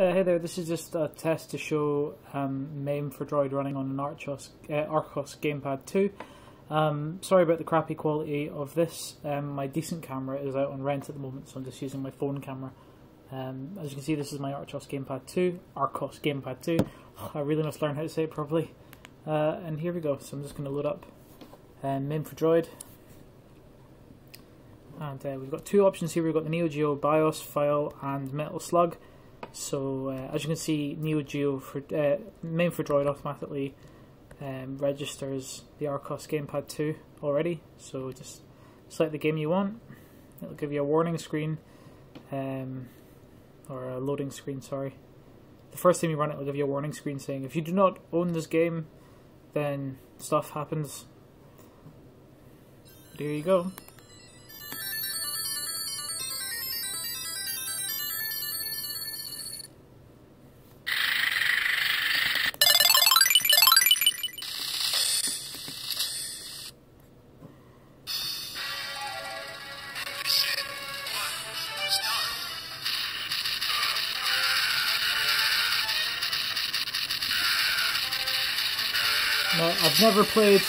Uh, hey there, this is just a test to show um, MAME4droid running on an Archos, uh, Archos Gamepad 2. Um, sorry about the crappy quality of this. Um, my decent camera is out on rent at the moment, so I'm just using my phone camera. Um, as you can see, this is my Archos Gamepad 2. Archos Gamepad 2. I really must learn how to say it properly. Uh, and here we go. So I'm just going to load up um, MAME4droid. And uh, we've got two options here. We've got the Neo Geo BIOS file and Metal Slug. So uh, as you can see, Neo Geo for uh, MAME4droid automatically um, registers the Archos Gamepad 2 already. So just select the game you want. It'll give you a warning screen, um, or a loading screen. Sorry. The first time you run it, it, will give you a warning screen saying if you do not own this game, then stuff happens. There you go. Now, I've never played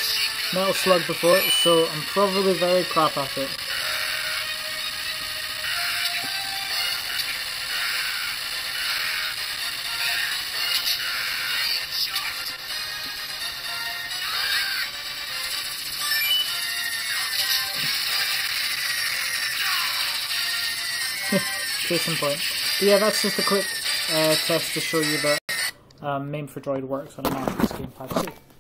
Metal Slug before, so I'm probably very crap at it. Case in point. But yeah, that's just a quick uh, test to show you that um, MAME4droid works on an Archos Gamepad 2.